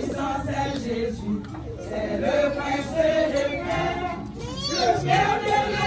c'est Jésus. C'est le prince des pères, le père de la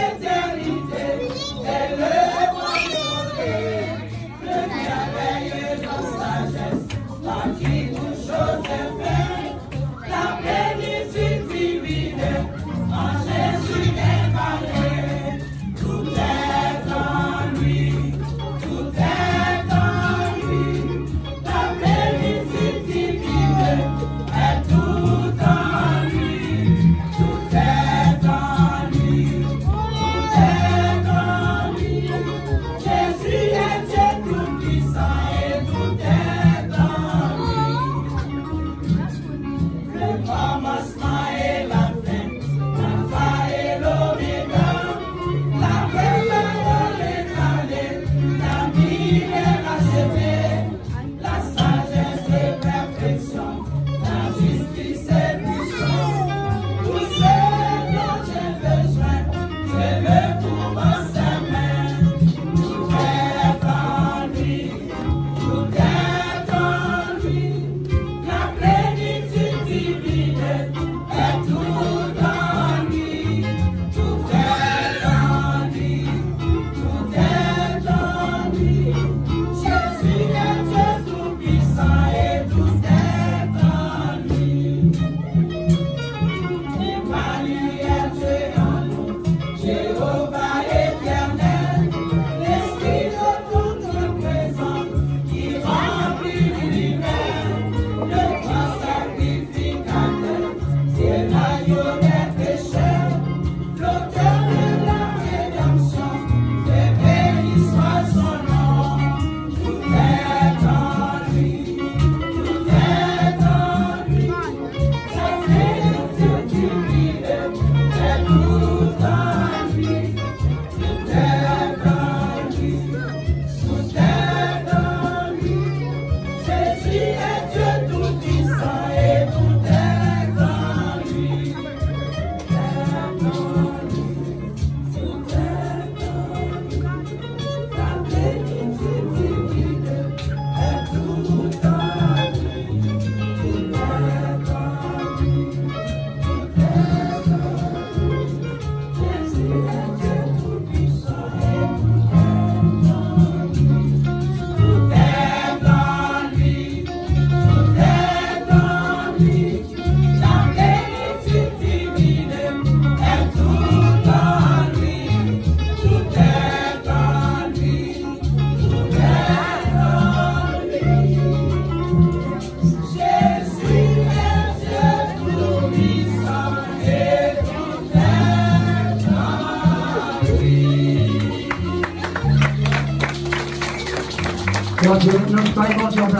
差一包消费